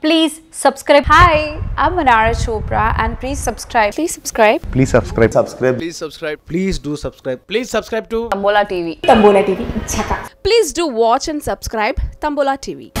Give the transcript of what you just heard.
Please subscribe. Hi, I'm Mannara Chopra and please subscribe. Please subscribe. Please subscribe. subscribe Please subscribe. Please do subscribe. Please subscribe to Tambola TV. Tambola TV. Chaka. Please do watch and subscribe Tambola TV.